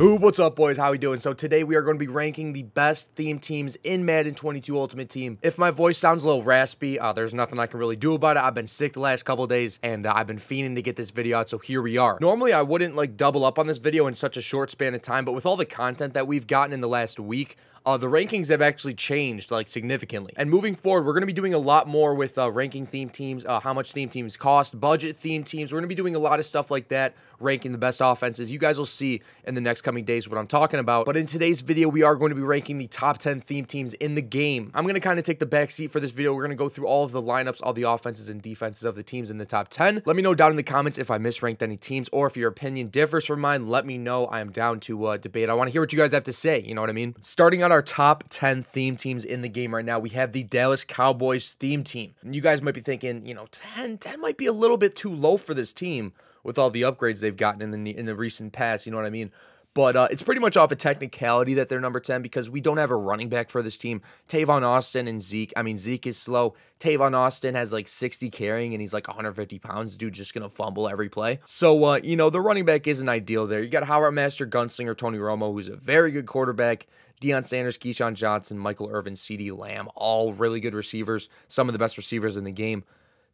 Ooh, what's up, boys? How we doing? So today we are going to be ranking the best theme teams in Madden 22 Ultimate Team. If my voice sounds a little raspy, uh, there's nothing I can really do about it. I've been sick the last couple days, and uh, I've been fiending to get this video out, so here we are. Normally, I wouldn't, like, double up on this video in such a short span of time, but with all the content that we've gotten in the last week, uh, the rankings have actually changed like significantly. And moving forward, we're going to be doing a lot more with uh, ranking theme teams, uh, how much theme teams cost, budget theme teams. We're going to be doing a lot of stuff like that, ranking the best offenses. You guys will see in the next coming days what I'm talking about. But in today's video, we are going to be ranking the top 10 theme teams in the game. I'm going to kind of take the back seat for this video. We're going to go through all of the lineups, all the offenses and defenses of the teams in the top 10. Let me know down in the comments if I misranked any teams or if your opinion differs from mine. Let me know. I am down to uh, debate. I want to hear what you guys have to say. You know what I mean? Starting out our top 10 theme teams in the game right now, we have the Dallas Cowboys theme team. And you guys might be thinking, you know, 10, 10 might be a little bit too low for this team with all the upgrades they've gotten in the in the recent past. You know what I mean? But uh, it's pretty much off a technicality that they're number 10 because we don't have a running back for this team. Tavon Austin and Zeke. I mean, Zeke is slow. Tavon Austin has like 60 carrying and he's like 150 pounds. Dude just going to fumble every play. So, uh, you know, the running back isn't ideal there. You got Hot Route Master, Gunslinger, Tony Romo, who's a very good quarterback. Deion Sanders, Keyshawn Johnson, Michael Irvin, CeeDee Lamb, all really good receivers. Some of the best receivers in the game.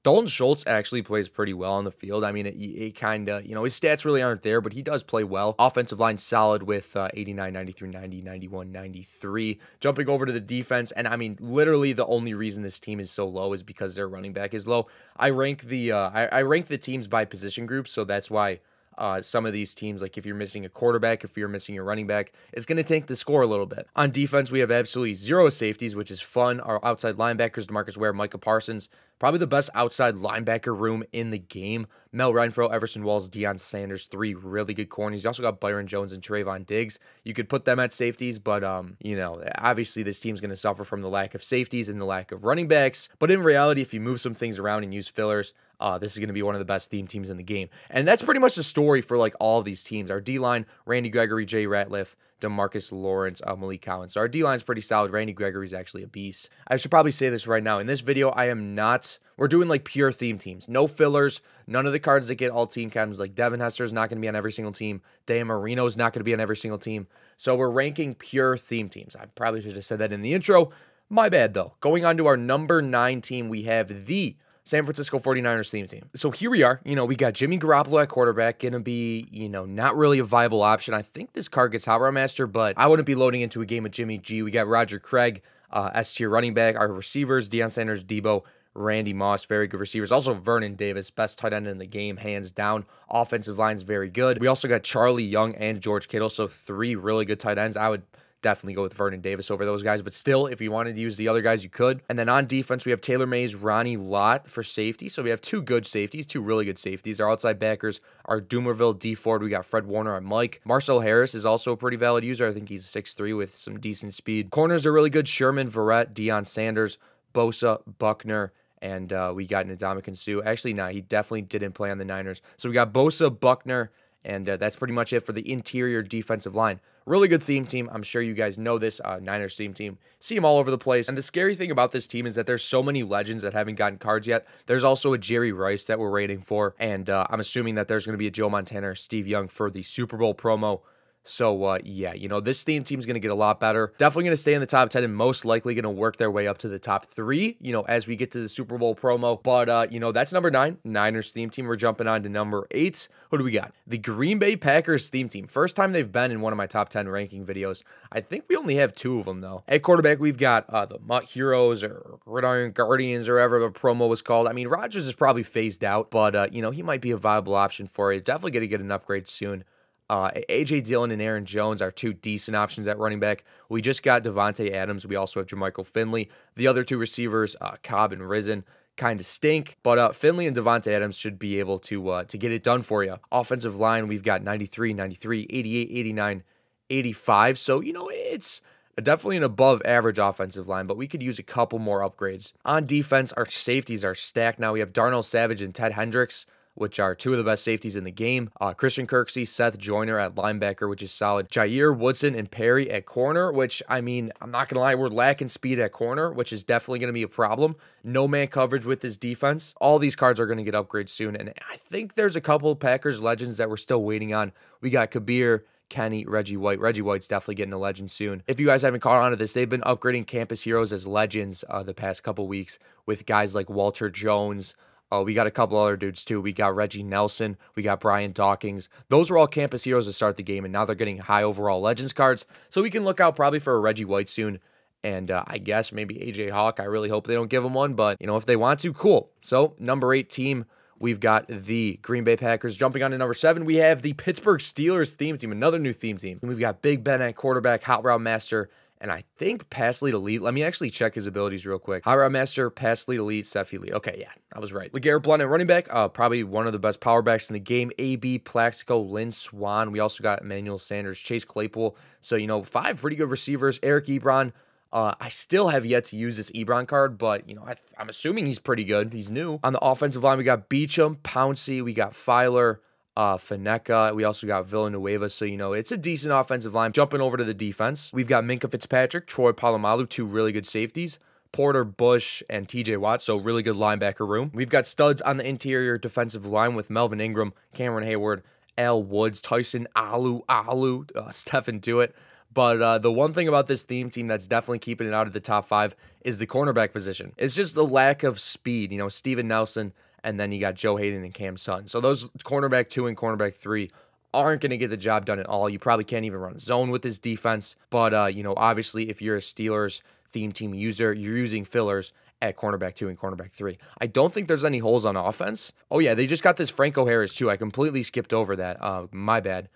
Dalton Schultz actually plays pretty well on the field. I mean, it, it kind of, you know, his stats really aren't there, but he does play well. Offensive line solid with uh, 89, 93, 90, 91, 93. Jumping over to the defense, and I mean, literally the only reason this team is so low is because their running back is low. I rank the uh, I, I rank the teams by position groups, so that's why uh, some of these teams, like if you're missing a quarterback, if you're missing your running back, it's going to tank the score a little bit. On defense, we have absolutely zero safeties, which is fun. Our outside linebackers, Demarcus Ware, Micah Parsons, probably the best outside linebacker room in the game. Mel Renfro, Everson Walls, Deion Sanders, three really good corners. You also got Byron Jones and Trevon Diggs. You could put them at safeties, but um, you know, obviously this team's going to suffer from the lack of safeties and the lack of running backs. But in reality, if you move some things around and use fillers, uh, this is going to be one of the best theme teams in the game. And that's pretty much the story for like all these teams. Our D line, Randy Gregory, Jay Ratliff, Demarcus Lawrence, uh, Maliek Collins. So our D line is pretty solid. Randy Gregory is actually a beast. I should probably say this right now. In this video, I am not. We're doing like pure theme teams, no fillers. None of the cards that get all team captains. Like Devin Hester is not going to be on every single team. Dan Marino is not going to be on every single team. So we're ranking pure theme teams. I probably should have said that in the intro. My bad though. Going on to our number nine team, we have the San Francisco 49ers theme team. So here we are. You know, we got Jimmy Garoppolo at quarterback, going to be, you know, not really a viable option. I think this card gets Hot Route Master, but I wouldn't be loading into a game of Jimmy G. We got Roger Craig, uh, S tier running back. Our receivers, Deion Sanders, Deebo, Randy Moss, very good receivers. Also, Vernon Davis, best tight end in the game, hands down. Offensive line's very good. We also got Charlie Young and George Kittle, so three really good tight ends. I would definitely go with Vernon Davis over those guys. But still, if you wanted to use the other guys, you could. And then on defense, we have Taylor Mays, Ronnie Lott for safety. So we have two good safeties, two really good safeties. Our outside backers are Dumervil, D Ford. We got Fred Warner and Mike. Marcel Harris is also a pretty valid user. I think he's 6'3 with some decent speed. Corners are really good. Sherman, Verrett, Deion Sanders, Bosa, Buckner, and uh, we got Ndamukong Suh. Actually, no, he definitely didn't play on the Niners. So we got Bosa, Buckner, and uh, that's pretty much it for the interior defensive line. Really good theme team. I'm sure you guys know this uh, Niners theme team. See them all over the place. And the scary thing about this team is that there's so many legends that haven't gotten cards yet. There's also a Jerry Rice that we're waiting for. And uh, I'm assuming that there's going to be a Joe Montana or Steve Young for the Super Bowl promo. So, uh, yeah, you know, this theme team's going to get a lot better. Definitely going to stay in the top 10 and most likely going to work their way up to the top three, you know, as we get to the Super Bowl promo. But, uh, you know, that's number nine, Niners theme team. We're jumping on to number eight. Who do we got? The Green Bay Packers theme team. First time they've been in one of my top 10 ranking videos. I think we only have two of them, though. At quarterback, we've got uh, the MUT Heroes or Gridiron Guardians or whatever the promo was called. I mean, Rodgers is probably phased out, but, uh, you know, he might be a viable option for you. Definitely going to get an upgrade soon. Uh, AJ Dillon and Aaron Jones are two decent options at running back. We just got Davante Adams. We also have Jermichael Finley. The other two receivers, uh, Cobb and Rison, kind of stink, but uh, Finley and Davante Adams should be able to uh, to get it done for you. Offensive line, we've got 93, 93, 88, 89, 85. So, you know, it's definitely an above average offensive line, but we could use a couple more upgrades. On defense, our safeties are stacked now. We have Darnell Savage and Ted Hendricks which are two of the best safeties in the game. Uh, Christian Kirksey, Seth Joyner at linebacker, which is solid. Jaire Woodson and Perry at corner, which, I mean, I'm not going to lie, we're lacking speed at corner, which is definitely going to be a problem. No man coverage with this defense. All these cards are going to get upgrades soon. And I think there's a couple Packers legends that we're still waiting on. We got Kabeer, Kenny, Reggie White. Reggie White's definitely getting a legend soon. If you guys haven't caught on to this, they've been upgrading campus heroes as legends uh, the past couple weeks with guys like Walter Jones. Uh, we got a couple other dudes too. We got Reggie Nelson. We got Brian Dawkins. Those were all campus heroes to start the game, and now they're getting high overall legends cards. So we can look out probably for a Reggie White soon. And uh, I guess maybe AJ Hawk. I really hope they don't give him one, but you know, if they want to, cool. So, number eight team We've got the Green Bay Packers. Jumping on to number seven, we have the Pittsburgh Steelers theme team, another new theme team. And we've got Big Ben at quarterback, Hot Route Master, and I think pass lead elite. Let me actually check his abilities real quick. Hot Route Master, pass lead elite, Seth elite. Okay, yeah, I was right. LeGarrette Blunt at running back, uh, probably one of the best power backs in the game. AB, Plaxico, Lynn Swann. We also got Emmanuel Sanders, Chase Claypool. So, you know, five pretty good receivers. Eric Ebron, uh, I still have yet to use this Ebron card, but you know I, am assuming he's pretty good. He's new on the offensive line. We got Beachum, Pouncey, we got Filer, uh, Faneca. We also got Villanueva. So you know it's a decent offensive line. Jumping over to the defense, we've got Minkah Fitzpatrick, Troy Polamalu, two really good safeties. Porter Bush and TJ Watt, so really good linebacker room. We've got studs on the interior defensive line with Melvin Ingram, Cameron Heyward, Al Woods, Tyson Alu, Alu, uh, Stephon Tuitt. But uh, the one thing about this theme team that's definitely keeping it out of the top five is the cornerback position. It's just the lack of speed. You know, Steven Nelson, and then you got Joe Haden and Cam Sutton. So those cornerback two and cornerback three aren't going to get the job done at all. You probably can't even run zone with this defense. But, uh, you know, obviously, if you're a Steelers theme team user, you're using fillers at cornerback two and cornerback three. I don't think there's any holes on offense. Oh, yeah, they just got this Franco Harris, too. I completely skipped over that. Uh, my bad.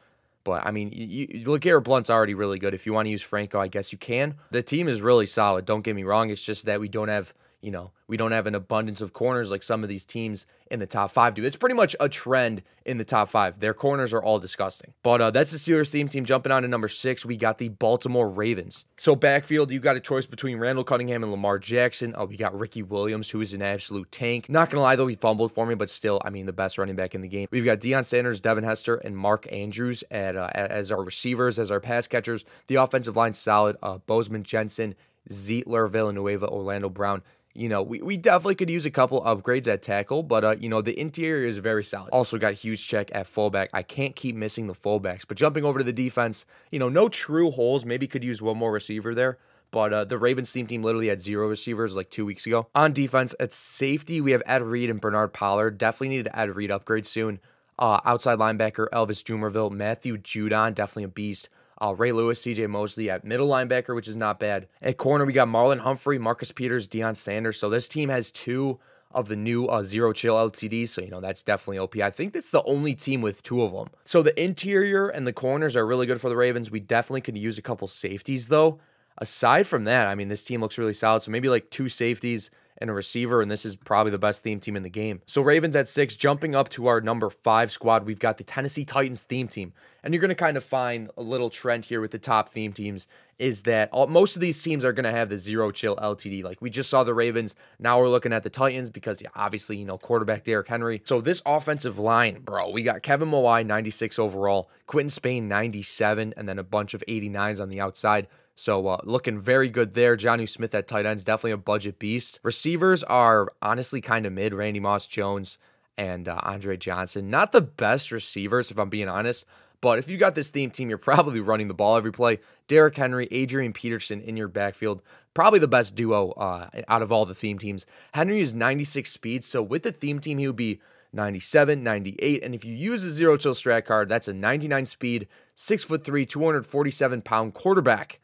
But I mean, you, LeGarrette Blunt's already really good. If you want to use Franco, I guess you can. The team is really solid. Don't get me wrong. It's just that we don't have you know, we don't have an abundance of corners like some of these teams in the top five do. It's pretty much a trend in the top five. Their corners are all disgusting. But uh, that's the Steelers theme team. Jumping on to number six, we got the Baltimore Ravens. So backfield, you got a choice between Randall Cunningham and Lamar Jackson. Oh, we got Ricky Williams, who is an absolute tank. Not gonna lie though, he fumbled for me, but still, I mean, the best running back in the game. We've got Deion Sanders, Devin Hester, and Mark Andrews at uh, as our receivers, as our pass catchers. The offensive line solid. Uh, Bozeman Jensen. Zeitler, Villanueva, Orlando Brown you know, we, we definitely could use a couple upgrades at tackle, but, uh, you know, the interior is very solid. Also got Juszczyk at fullback. I can't keep missing the fullbacks, but jumping over to the defense, you know, no true holes. Maybe could use one more receiver there. But uh, the Ravens team team literally had zero receivers like two weeks ago. On defense, at safety, we have Ed Reed and Bernard Pollard. Definitely need to Ed Reed upgrade soon. Uh, outside linebacker, Elvis Dumervil, Matthew Judon, definitely a beast. Uh, Ray Lewis, CJ Mosley at middle linebacker, which is not bad. At corner, we got Marlon Humphrey, Marcus Peters, Deion Sanders. So this team has two of the new uh, zero chill LTDs. So, you know, that's definitely OP. I think that's the only team with two of them. So the interior and the corners are really good for the Ravens. We definitely could use a couple safeties, though. Aside from that, I mean, this team looks really solid. So maybe like two safeties and a receiver, and this is probably the best theme team in the game. So Ravens at six, jumping up to our number five squad, we've got the Tennessee Titans theme team. And you're going to kind of find a little trend here with the top theme teams is that all, most of these teams are going to have the zero chill LTD. Like we just saw the Ravens. Now we're looking at the Titans because, yeah, obviously, you know, quarterback Derrick Henry. So this offensive line, bro, we got Kevin Mawae, 96 overall, Quinton Spain, 97, and then a bunch of 89s on the outside. So uh, looking very good there. Jonnu Smith at tight ends, definitely a budget beast. Receivers are honestly kind of mid. Randy Moss Jones and uh, Andre Johnson. Not the best receivers, if I'm being honest. But if you got this theme team, you're probably running the ball every play. Derrick Henry, Adrian Peterson in your backfield, probably the best duo uh, out of all the theme teams. Henry is 96 speed, so with the theme team, he would be 97, 98, and if you use a zero chill strat card, that's a 99 speed, six foot three, 247 pound quarterback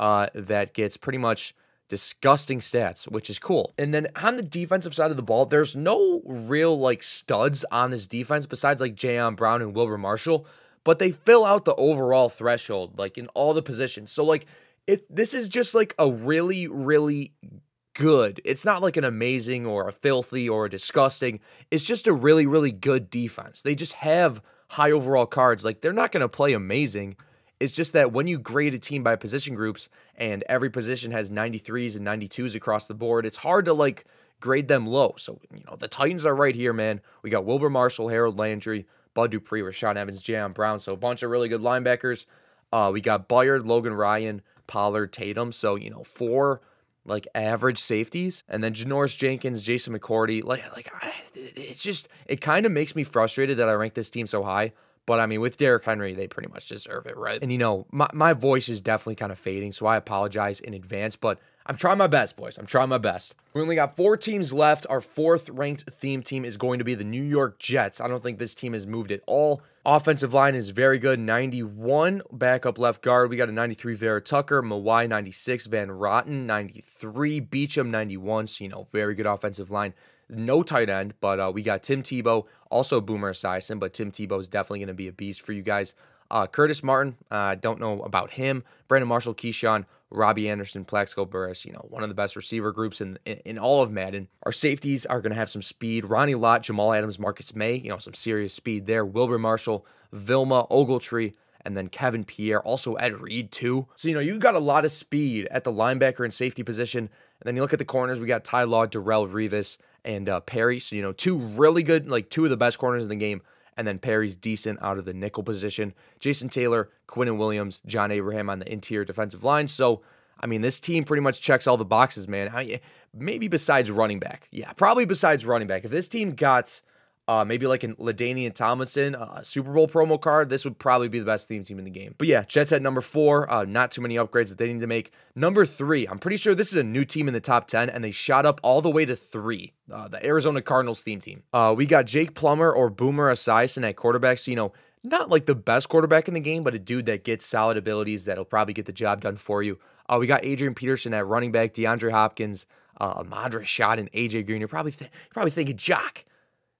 uh, that gets pretty much disgusting stats, which is cool. And then on the defensive side of the ball, there's no real like studs on this defense besides like Jayon Brown and Wilber Marshall, but they fill out the overall threshold like in all the positions. So like it this is just like a really really good. It's not like an amazing or a filthy or a disgusting. It's just a really really good defense. They just have high overall cards. Like they're not going to play amazing it's just that when you grade a team by position groups and every position has 93s and 92s across the board, it's hard to like grade them low. So, you know, the Titans are right here, man. We got Wilber Marshall, Harold Landry, Bud Dupree, Rashaan Evans, Jam Brown. So a bunch of really good linebackers. Uh, we got Byard, Logan Ryan, Pollard, Tatum. So, you know, four like average safeties. And then Janoris Jenkins, Jason McCourty. Like, like I, it's just, it kind of makes me frustrated that I rank this team so high But I mean, with Derrick Henry, they pretty much deserve it, right? And you know, my, my voice is definitely kind of fading, so I apologize in advance, but I'm trying my best, boys. I'm trying my best. We only got four teams left. Our fourth ranked theme team is going to be the New York Jets. I don't think this team has moved at all. Offensive line is very good. 91 backup left guard. We got a 93 Vera Tucker, Mawae 96, Van Roten 93, Beachum 91. So, you know, very good offensive line. No tight end, but uh, we got Tim Tebow, also Boomer Esiason, but Tim Tebow is definitely going to be a beast for you guys. Uh, Curtis Martin, I uh, don't know about him. Brandon Marshall, Keyshawn, Robbie Anderson, Plaxico Burress, you know, one of the best receiver groups in, in, in all of Madden. Our safeties are going to have some speed. Ronnie Lott, Jamal Adams, Marcus Maye, you know, some serious speed there. Wilber Marshall, Vilma, Ogletree, and then Kevin Pierre, also Ed Reed too. So, you know, you've got a lot of speed at the linebacker and safety position. And then you look at the corners, we got Ty Law, Darrelle Revis, and uh, Perry. So, you know, two really good, like two of the best corners in the game. And then Perry's decent out of the nickel position. Jason Taylor, Quinnen Williams, John Abraham on the interior defensive line. So, I mean, this team pretty much checks all the boxes, man. I, maybe besides running back. Yeah, probably besides running back. If this team got uh, maybe like an LaDainian Tomlinson uh, Super Bowl promo card, this would probably be the best theme team in the game. But yeah, Jets at number four. Uh, not too many upgrades that they need to make. Number three, I'm pretty sure this is a new team in the top 10, and they shot up all the way to three. Uh, the Arizona Cardinals theme team. Uh, we got Jake Plummer or Boomer Esiason at quarterback. So, you know, not like the best quarterback in the game, but a dude that gets solid abilities that'll probably get the job done for you. Uh, we got Adrian Peterson at running back, DeAndre Hopkins, uh, Ahmad Rashad, and AJ Green. You're probably th- you're probably thinking, Joc,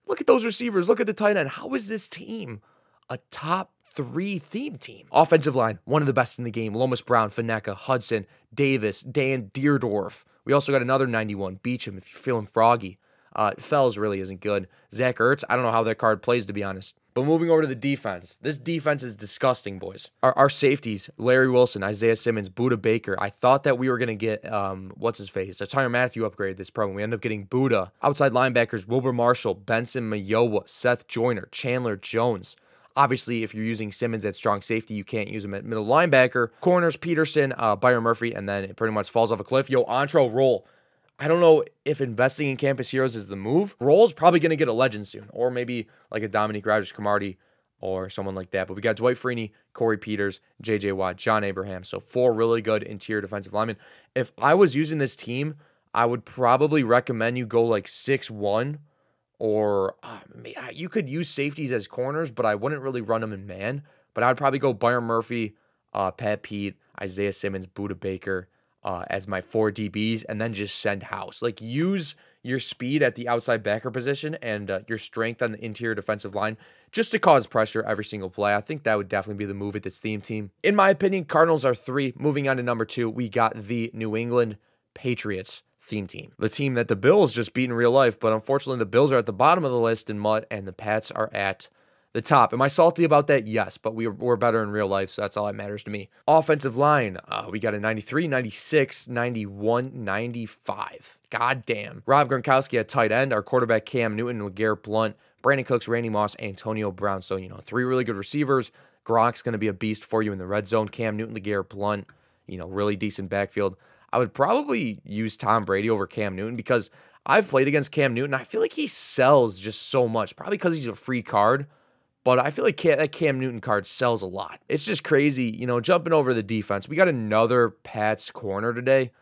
Look at those receivers. Look at the tight end. How is this team a top three theme team? Offensive line, one of the best in the game. Lomas Brown, Faneca, Hudson, Davis, Dan Dierdorf. We also got another 91, Beachum, if you're feeling froggy. Uh, Fells really isn't good. Zach Ertz, I don't know how that card plays, to be honest. But moving over to the defense, this defense is disgusting, boys. Our, our safeties, Larry Wilson, Isaiah Simmons, Budda Baker. I thought that we were going to get, um, what's his face? A Tyrann Mathieu upgrade this program. We end up getting Budda. Outside linebackers, Wilber Marshall, Benson Mayowa, Seth Joyner, Chandler Jones. Obviously, if you're using Simmons at strong safety, you can't use him at middle linebacker. Corners, Peterson, uh, Byron Murphy, and then it pretty much falls off a cliff. Yo, Antrel Rolle. I don't know if investing in Campus Heroes is the move. Rolle's probably going to get a legend soon, or maybe like a Dominique Rodgers-Cromartie or someone like that. But we got Dwight Freeney, Corey Peters, JJ Watt, John Abraham. So four really good interior defensive linemen. If I was using this team, I would probably recommend you go like 6 1 or uh, you could use safeties as corners, but I wouldn't really run them in man. But I'd probably go Byron Murphy, uh, Pat Pete, Isaiah Simmons, Budda Baker, uh, as my four DBs and then just send house. Like use your speed at the outside backer position and uh, your strength on the interior defensive line just to cause pressure every single play. I think that would definitely be the move at this theme team. In my opinion, Cardinals are three. Moving on to number two, we got the New England Patriots theme team. The team that the Bills just beat in real life, but unfortunately the Bills are at the bottom of the list in MUT and the Pats are at the top. Am I salty about that? Yes, but we we're better in real life, so that's all that matters to me. Offensive line, uh, we got a 93, 96, 91, 95. God damn. Rob Gronkowski at tight end, our quarterback Cam Newton, LeGarrette Blunt, Brandin Cooks, Randy Moss, Antonio Brown. So, you know, three really good receivers. Gronk's going to be a beast for you in the red zone. Cam Newton, LeGarrette Blunt, you know, really decent backfield. I would probably use Tom Brady over Cam Newton because I've played against Cam Newton. I feel like he sells just so much, probably because he's a free card. But I feel like Cam, that Cam Newton card sells a lot. It's just crazy, you know, jumping over the defense. We got another Pats corner today.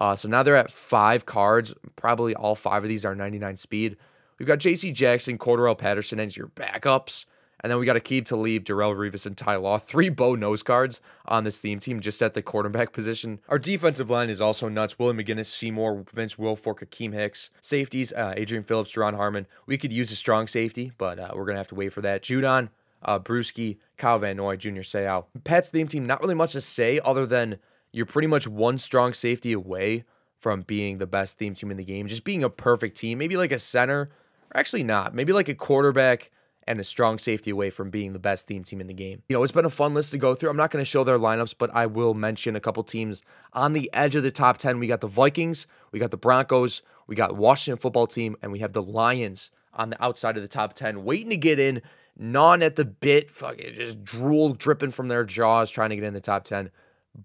Uh, so now they're at five cards. Probably all five of these are 99 speed. We've got J.C. Jackson, Cordarrelle Patterson as your backups. And then we got Aqib Talib, Darrelle Revis, and Ty Law. Three bow nose cards on this theme team just at the quarterback position. Our defensive line is also nuts. William McGinest, Seymour, Vince Wilfork, Akiem Hicks. Safeties, uh, Adrian Phillips, Duron Harmon. We could use a strong safety, but uh, we're going to have to wait for that. Judon, uh, Bruschi, Kyle Van Noy, Junior Seau. Pat's theme team, not really much to say other than you're pretty much one strong safety away from being the best theme team in the game. Just being a perfect team. Maybe like a center, or actually not. Maybe like a quarterback and a strong safety away from being the best theme team in the game. You know, it's been a fun list to go through. I'm not going to show their lineups, but I will mention a couple teams on the edge of the top 10. We got the Vikings, we got the Broncos, we got Washington football team, and we have the Lions on the outside of the top 10, waiting to get in, non at the bit, fucking just drool dripping from their jaws trying to get in the top 10.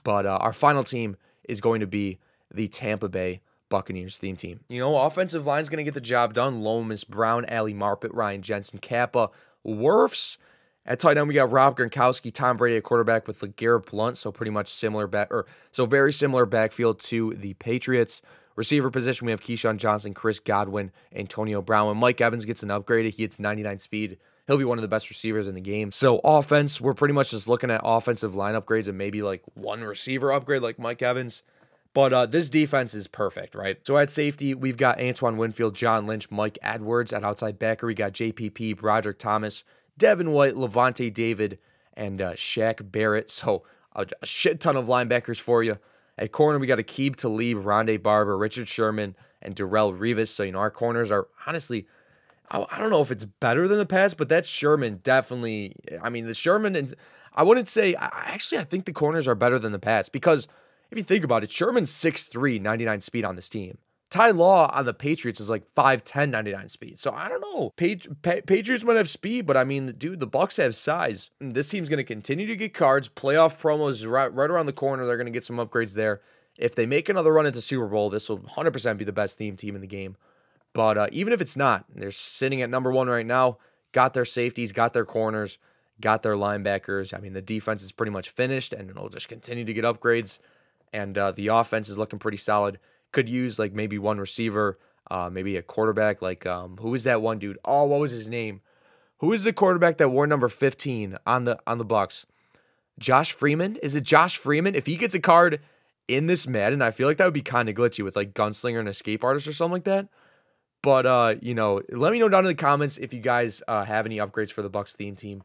But uh, our final team is going to be the Tampa Bay Buccaneers theme team. You know, offensive line's going to get the job done. Lomas, Brown, Ali Marpet, Ryan Jensen, Cappa, Wirfs, At tight end, we got Rob Gronkowski, Tom Brady at quarterback with LeGarrette Blunt, so pretty much similar back or so very similar backfield to the Patriots. Receiver position, we have Keyshawn Johnson, Chris Godwin, Antonio Brown. When Mike Evans gets an upgrade, he hits 99 speed. He'll be one of the best receivers in the game. So offense, we're pretty much just looking at offensive line upgrades and maybe like one receiver upgrade like Mike Evans. But uh, this defense is perfect, right? So at safety, we've got Antoine Winfield, John Lynch, Mike Edwards. At outside backer, we got JPP, Broderick Thomas, Devin White, Lavonte David, and uh, Shaq Barrett. So a, a, shit ton of linebackers for you. At corner, we got Aqib Talib, Rondé Barber, Richard Sherman, and Darrelle Revis. So, you know, our corners are honestly, I, I don't know if it's better than the past, but that Sherman definitely, I mean, the Sherman, and I wouldn't say, I, actually, I think the corners are better than the past because – if you think about it, Sherman's 6'3, 99 speed on this team. Ty Law on the Patriots is like 5'10, 99 speed. So I don't know. pa- Patriots might have speed, but I mean, dude, the Bucs have size. This team's going to continue to get cards. Playoff promos right, right around the corner. They're going to get some upgrades there. If they make another run at the Super Bowl, this will 100% be the best theme team in the game. But uh, even if it's not, they're sitting at number one right now. Got their safeties, got their corners, got their linebackers. I mean, the defense is pretty much finished, and it'll just continue to get upgrades and uh, the offense is looking pretty solid. Could use like maybe one receiver, uh, maybe a quarterback. Like um, who is that one dude? Oh, what was his name? Who is the quarterback that wore number fifteen on the on the Bucs? Josh Freeman? Is it Josh Freeman? If he gets a card in this Madden, I feel like that would be kind of glitchy with like Gunslinger and Escape Artist or something like that. But uh, you know, let me know down in the comments if you guys uh, have any upgrades for the Bucs theme team,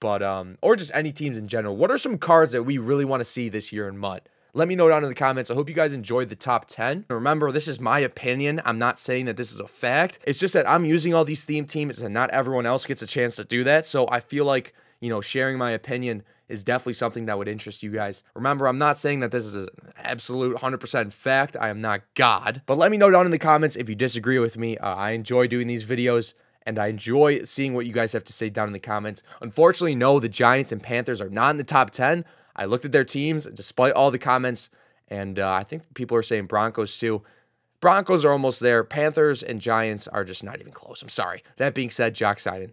but um, or just any teams in general. What are some cards that we really want to see this year in MUT? Let me know down in the comments. I hope you guys enjoyed the top 10. Remember, this is my opinion. I'm not saying that this is a fact. It's just that I'm using all these theme teams and not everyone else gets a chance to do that. So I feel like, you know, sharing my opinion is definitely something that would interest you guys. Remember, I'm not saying that this is an absolute 100% fact. I am not God. But let me know down in the comments if you disagree with me. Uh, I enjoy doing these videos and I enjoy seeing what you guys have to say down in the comments. Unfortunately, no, the Giants and Panthers are not in the top 10. I looked at their teams despite all the comments, and uh, I think people are saying Broncos too. Broncos are almost there. Panthers and Giants are just not even close. I'm sorry. That being said, Joc Seiden.